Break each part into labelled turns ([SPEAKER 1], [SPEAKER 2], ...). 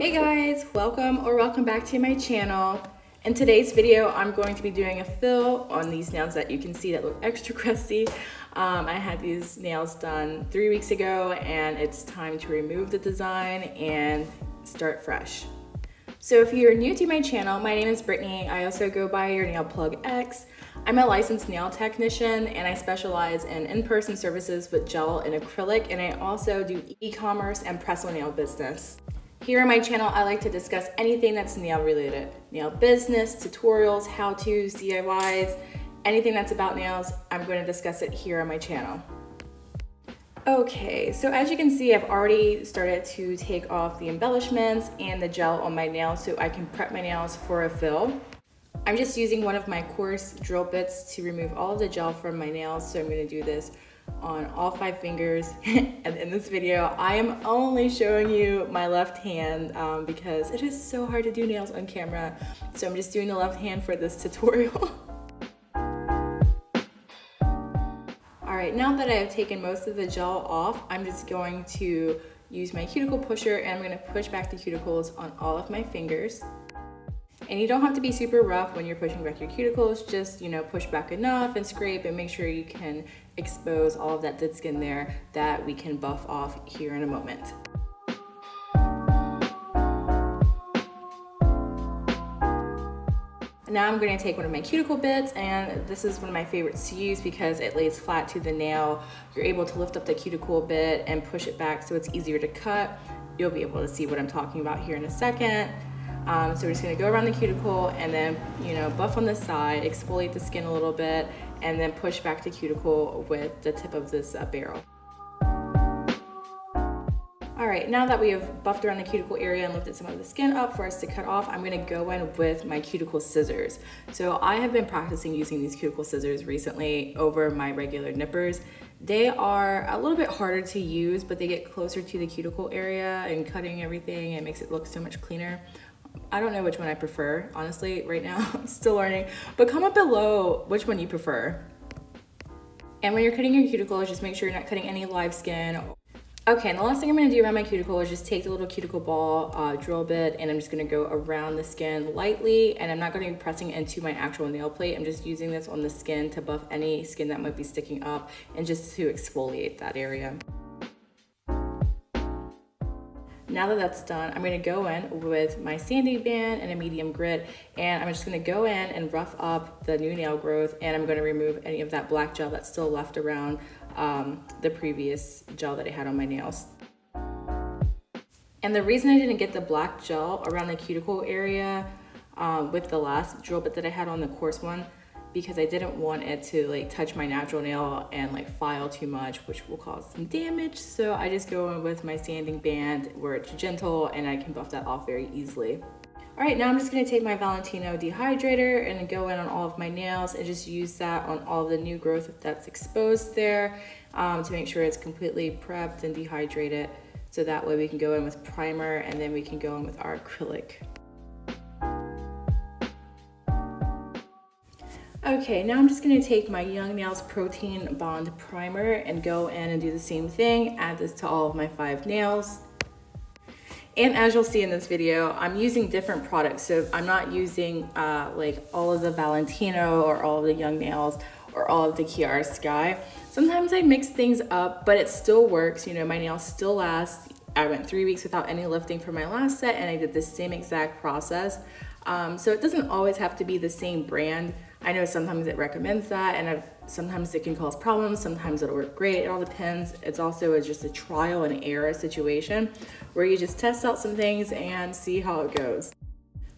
[SPEAKER 1] Hey guys, welcome or welcome back to my channel. In today's video, I'm going to be doing a fill on these nails that you can see that look extra crusty. Um, I had these nails done three weeks ago and it's time to remove the design and start fresh. So if you're new to my channel, my name is Brittany. I also go by your nail plug X. I'm a licensed nail technician and I specialize in in-person services with gel and acrylic and I also do e-commerce and press on nail business. Here on my channel, I like to discuss anything that's nail related. Nail business, tutorials, how-tos, DIYs, anything that's about nails, I'm going to discuss it here on my channel. Okay, so as you can see, I've already started to take off the embellishments and the gel on my nails so I can prep my nails for a fill. I'm just using one of my coarse drill bits to remove all of the gel from my nails, so I'm gonna do this on all five fingers. and in this video, I am only showing you my left hand um, because it is so hard to do nails on camera. So I'm just doing the left hand for this tutorial. All right, now that I have taken most of the gel off, I'm just going to use my cuticle pusher and I'm gonna push back the cuticles on all of my fingers. And you don't have to be super rough when you're pushing back your cuticles, just, you know, push back enough and scrape and make sure you can expose all of that dead skin there that we can buff off here in a moment. Now I'm going to take one of my cuticle bits and this is one of my favorites to use because it lays flat to the nail. You're able to lift up the cuticle bit and push it back so it's easier to cut. You'll be able to see what I'm talking about here in a second. Um, so we're just gonna go around the cuticle and then, you know, buff on the side, exfoliate the skin a little bit, and then push back the cuticle with the tip of this uh, barrel. All right, now that we have buffed around the cuticle area and lifted some of the skin up for us to cut off, I'm gonna go in with my cuticle scissors. So I have been practicing using these cuticle scissors recently over my regular nippers. They are a little bit harder to use, but they get closer to the cuticle area and cutting everything, it makes it look so much cleaner. I don't know which one I prefer, honestly, right now. I'm still learning. But comment below which one you prefer. And when you're cutting your cuticles, just make sure you're not cutting any live skin. Okay, and the last thing I'm gonna do around my cuticle is just take the little cuticle ball uh, drill bit and I'm just gonna go around the skin lightly and I'm not gonna be pressing into my actual nail plate. I'm just using this on the skin to buff any skin that might be sticking up and just to exfoliate that area. Now that that's done, I'm gonna go in with my sanding band and a medium grit, and I'm just gonna go in and rough up the new nail growth, and I'm gonna remove any of that black gel that's still left around um, the previous gel that I had on my nails. And the reason I didn't get the black gel around the cuticle area um, with the last drill bit that I had on the coarse one because I didn't want it to like touch my natural nail and like file too much, which will cause some damage. So I just go in with my sanding band where it's gentle and I can buff that off very easily. All right, now I'm just gonna take my Valentino dehydrator and go in on all of my nails and just use that on all the new growth that's exposed there um, to make sure it's completely prepped and dehydrated. So that way we can go in with primer and then we can go in with our acrylic. Okay, now I'm just gonna take my Young Nails Protein Bond Primer and go in and do the same thing, add this to all of my five nails. And as you'll see in this video, I'm using different products. So I'm not using uh, like all of the Valentino or all of the Young Nails or all of the Kiara Sky. Sometimes I mix things up, but it still works. You know, my nails still last. I went three weeks without any lifting for my last set and I did the same exact process. Um, so it doesn't always have to be the same brand. I know sometimes it recommends that and I've, sometimes it can cause problems, sometimes it'll work great, it all depends. It's also a, just a trial and error situation where you just test out some things and see how it goes.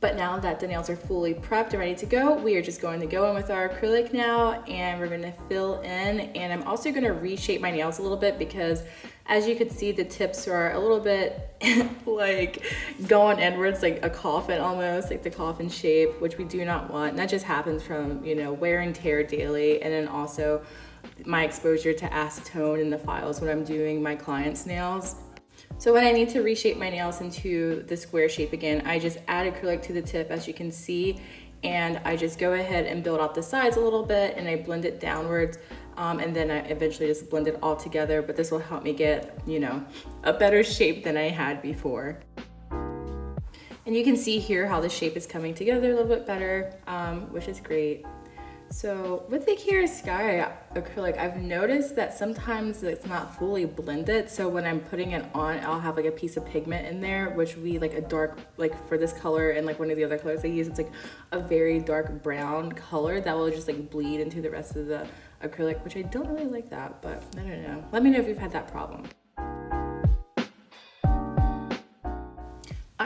[SPEAKER 1] But now that the nails are fully prepped and ready to go, we are just going to go in with our acrylic now and we're gonna fill in. And I'm also gonna reshape my nails a little bit because as you can see, the tips are a little bit like going inwards, like a coffin almost, like the coffin shape, which we do not want. And that just happens from, you know, wear and tear daily. And then also my exposure to acetone in the files when I'm doing my client's nails so when I need to reshape my nails into the square shape again, I just add acrylic to the tip as you can see, and I just go ahead and build out the sides a little bit and I blend it downwards. Um, and then I eventually just blend it all together, but this will help me get, you know, a better shape than I had before. And you can see here how the shape is coming together a little bit better, um, which is great. So with the Kiara Sky acrylic, I've noticed that sometimes it's not fully blended. So when I'm putting it on, I'll have like a piece of pigment in there, which would be like a dark, like for this color and like one of the other colors I use, it's like a very dark brown color that will just like bleed into the rest of the acrylic, which I don't really like that, but I don't know. Let me know if you've had that problem.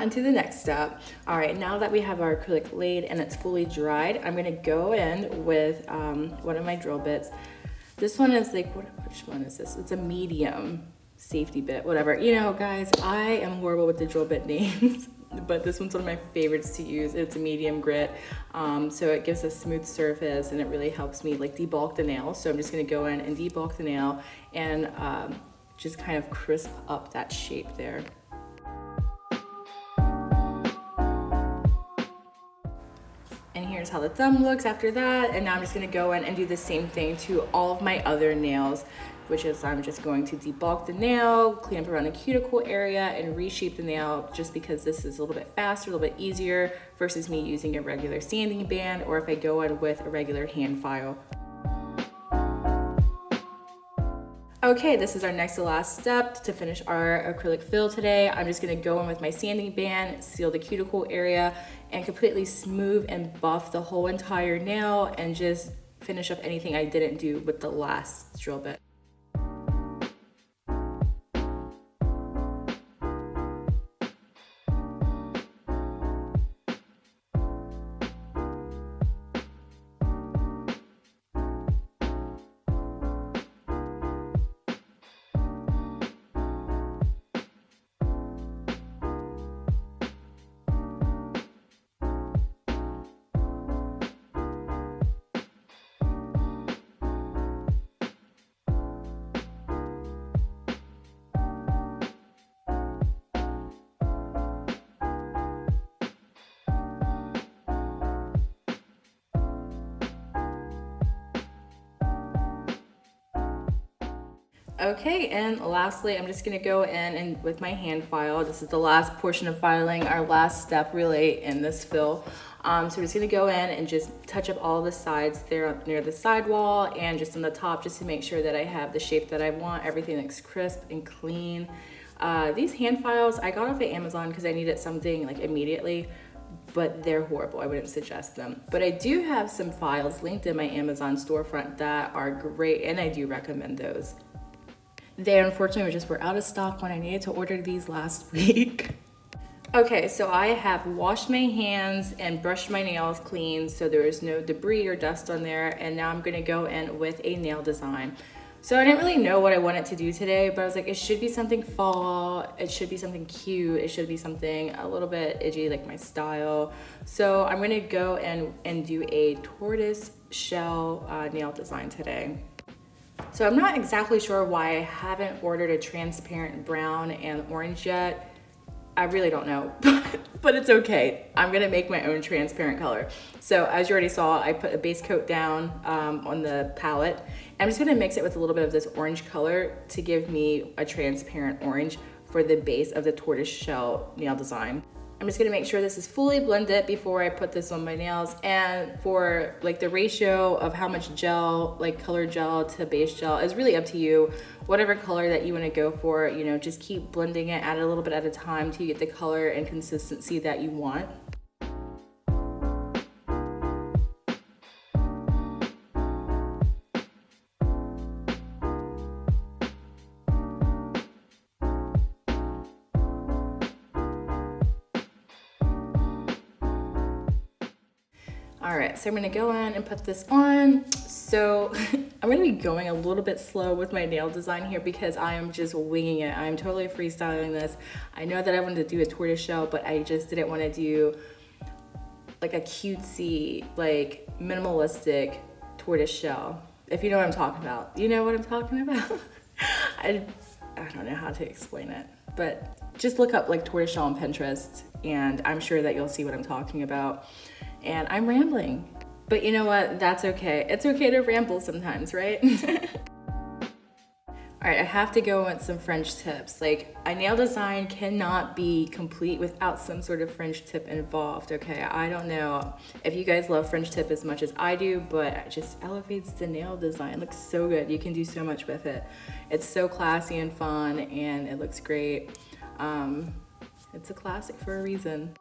[SPEAKER 1] on to the next step. All right, now that we have our acrylic laid and it's fully dried, I'm gonna go in with um, one of my drill bits. This one is like, what, which one is this? It's a medium safety bit, whatever. You know, guys, I am horrible with the drill bit names, but this one's one of my favorites to use. It's a medium grit, um, so it gives a smooth surface and it really helps me like debulk the nail. So I'm just gonna go in and debulk the nail and um, just kind of crisp up that shape there. And here's how the thumb looks after that. And now I'm just gonna go in and do the same thing to all of my other nails, which is I'm just going to debulk the nail, clean up around the cuticle area and reshape the nail just because this is a little bit faster, a little bit easier versus me using a regular sanding band or if I go in with a regular hand file. Okay, this is our next to last step to finish our acrylic fill today. I'm just gonna go in with my sanding band, seal the cuticle area, and completely smooth and buff the whole entire nail and just finish up anything I didn't do with the last drill bit. Okay, and lastly, I'm just gonna go in and with my hand file, this is the last portion of filing, our last step really in this fill. Um, so we're just gonna go in and just touch up all the sides there up near the sidewall and just on the top just to make sure that I have the shape that I want. Everything looks crisp and clean. Uh, these hand files, I got off of Amazon because I needed something like immediately but they're horrible. I wouldn't suggest them. But I do have some files linked in my Amazon storefront that are great and I do recommend those. They unfortunately just were out of stock when I needed to order these last week. okay, so I have washed my hands and brushed my nails clean so there is no debris or dust on there. And now I'm gonna go in with a nail design. So I didn't really know what I wanted to do today, but I was like, it should be something fall, it should be something cute, it should be something a little bit edgy, like my style. So I'm gonna go and, and do a tortoise shell uh, nail design today. So I'm not exactly sure why I haven't ordered a transparent brown and orange yet. I really don't know, but it's okay. I'm gonna make my own transparent color. So as you already saw, I put a base coat down um, on the palette. I'm just gonna mix it with a little bit of this orange color to give me a transparent orange for the base of the tortoise shell nail design. I'm just gonna make sure this is fully blended before I put this on my nails. And for like the ratio of how much gel, like color gel to base gel is really up to you. Whatever color that you wanna go for, you know, just keep blending it, add a little bit at a time to you get the color and consistency that you want. All right, so I'm gonna go in and put this on. So I'm gonna be going a little bit slow with my nail design here because I am just winging it. I'm totally freestyling this. I know that I wanted to do a tortoise shell, but I just didn't wanna do like a cutesy, like minimalistic tortoise shell. If you know what I'm talking about. You know what I'm talking about? I, I don't know how to explain it, but just look up like tortoise shell on Pinterest and I'm sure that you'll see what I'm talking about and I'm rambling. But you know what? That's okay. It's okay to ramble sometimes, right? All right, I have to go with some French tips. Like a nail design cannot be complete without some sort of French tip involved, okay? I don't know if you guys love French tip as much as I do, but it just elevates the nail design. It looks so good. You can do so much with it. It's so classy and fun and it looks great. Um, it's a classic for a reason.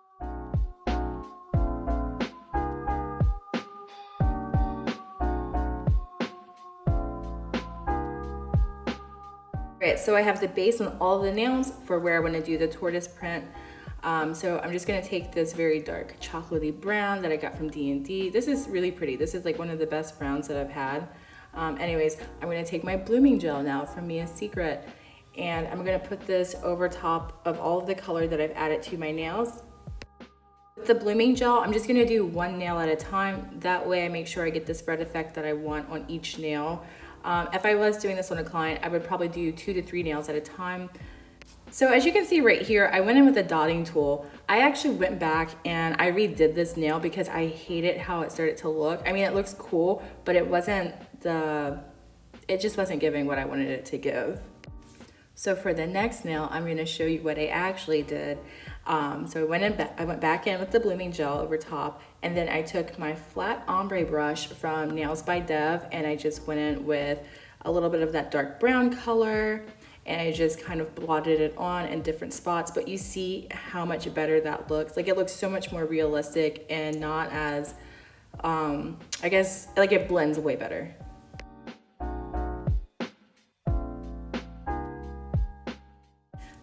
[SPEAKER 1] Right, so I have the base on all the nails for where I want to do the tortoise print. Um, so I'm just gonna take this very dark chocolatey brown that I got from D&D. This is really pretty. This is like one of the best browns that I've had. Um, anyways, I'm gonna take my blooming gel now from Mia Secret and I'm gonna put this over top of all of the color that I've added to my nails. With the blooming gel, I'm just gonna do one nail at a time. That way I make sure I get the spread effect that I want on each nail. Um, if I was doing this on a client, I would probably do two to three nails at a time. So as you can see right here, I went in with a dotting tool. I actually went back and I redid this nail because I hated how it started to look. I mean, it looks cool, but it wasn't the, it just wasn't giving what I wanted it to give. So for the next nail, I'm gonna show you what I actually did. Um, so I went, in I went back in with the blooming gel over top and then I took my flat ombre brush from Nails by Dev and I just went in with a little bit of that dark brown color and I just kind of blotted it on in different spots but you see how much better that looks like it looks so much more realistic and not as um, I guess like it blends way better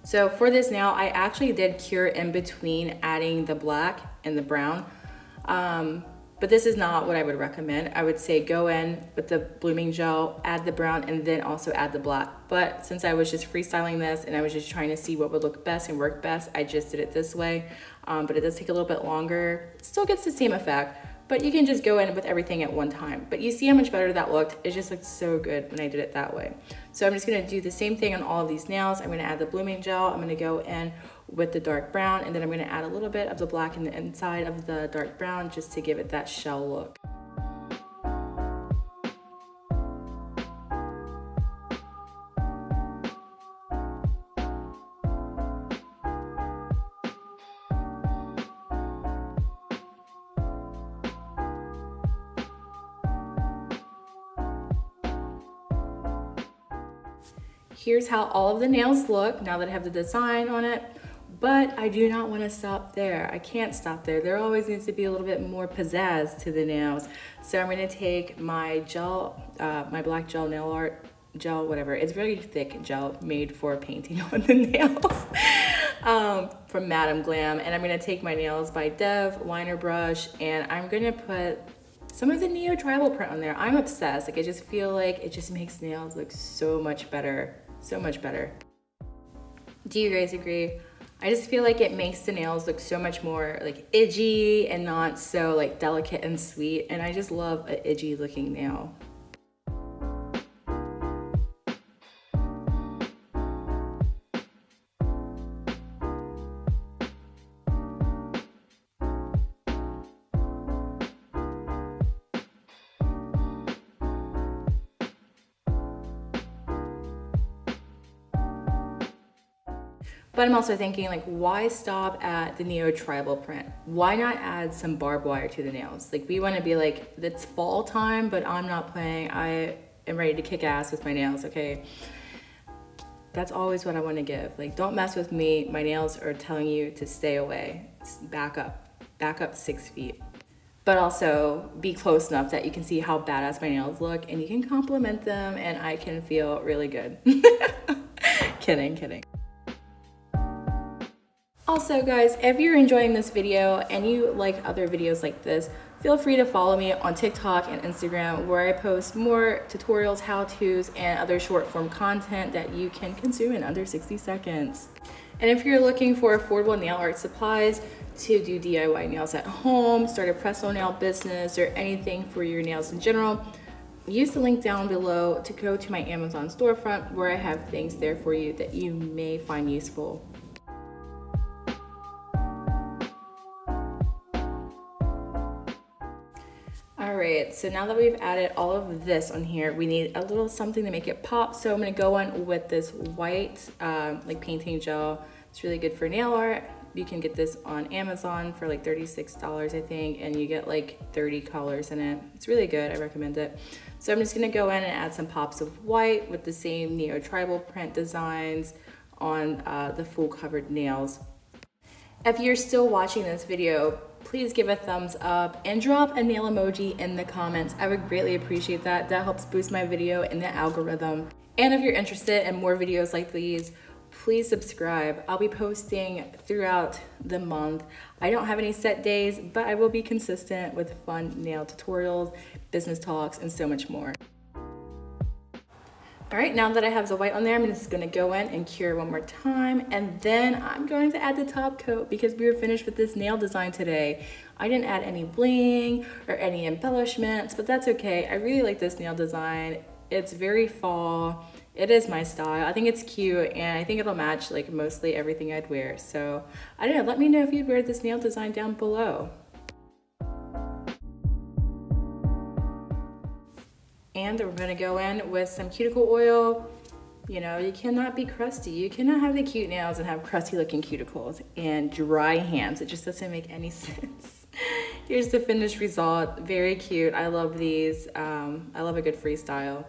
[SPEAKER 1] So for this nail, I actually did cure in between adding the black and the brown. Um, but this is not what I would recommend. I would say go in with the blooming gel, add the brown, and then also add the black. But since I was just freestyling this and I was just trying to see what would look best and work best, I just did it this way. Um, but it does take a little bit longer. Still gets the same effect but you can just go in with everything at one time. But you see how much better that looked? It just looked so good when I did it that way. So I'm just gonna do the same thing on all of these nails. I'm gonna add the blooming gel. I'm gonna go in with the dark brown and then I'm gonna add a little bit of the black in the inside of the dark brown just to give it that shell look. Here's how all of the nails look now that I have the design on it. But I do not want to stop there. I can't stop there. There always needs to be a little bit more pizzazz to the nails. So I'm going to take my gel, uh, my black gel nail art gel, whatever. It's very thick gel made for painting on the nails um, from Madam Glam. And I'm going to take my Nails by Dev liner brush and I'm going to put some of the Neo Tribal print on there. I'm obsessed. Like I just feel like it just makes nails look so much better so much better. Do you guys agree? I just feel like it makes the nails look so much more like edgy and not so like delicate and sweet. And I just love an edgy looking nail. But I'm also thinking like, why stop at the Neo Tribal print? Why not add some barbed wire to the nails? Like we wanna be like, it's fall time, but I'm not playing. I am ready to kick ass with my nails, okay? That's always what I wanna give. Like, don't mess with me. My nails are telling you to stay away. Back up, back up six feet. But also be close enough that you can see how badass my nails look and you can compliment them and I can feel really good. kidding, kidding. Also guys, if you're enjoying this video and you like other videos like this, feel free to follow me on TikTok and Instagram where I post more tutorials, how-tos, and other short form content that you can consume in under 60 seconds. And if you're looking for affordable nail art supplies to do DIY nails at home, start a press-on nail business, or anything for your nails in general, use the link down below to go to my Amazon storefront where I have things there for you that you may find useful. Right, so now that we've added all of this on here, we need a little something to make it pop. So I'm gonna go in with this white um, like painting gel. It's really good for nail art. You can get this on Amazon for like $36, I think, and you get like 30 colors in it. It's really good, I recommend it. So I'm just gonna go in and add some pops of white with the same neo tribal print designs on uh, the full covered nails. If you're still watching this video, please give a thumbs up and drop a nail emoji in the comments. I would greatly appreciate that. That helps boost my video in the algorithm. And if you're interested in more videos like these, please subscribe. I'll be posting throughout the month. I don't have any set days, but I will be consistent with fun nail tutorials, business talks, and so much more. All right, now that I have the white on there, I'm just gonna go in and cure one more time. And then I'm going to add the top coat because we were finished with this nail design today. I didn't add any bling or any embellishments, but that's okay. I really like this nail design. It's very fall. It is my style. I think it's cute and I think it'll match like mostly everything I'd wear. So I don't know, let me know if you'd wear this nail design down below. And we're gonna go in with some cuticle oil. You know, you cannot be crusty. You cannot have the cute nails and have crusty looking cuticles and dry hands. It just doesn't make any sense. Here's the finished result. Very cute. I love these. Um, I love a good freestyle.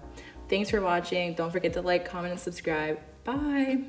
[SPEAKER 1] Thanks for watching. Don't forget to like, comment, and subscribe. Bye.